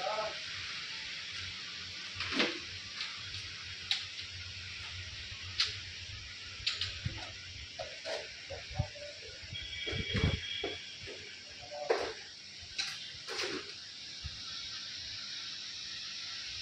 Yeah.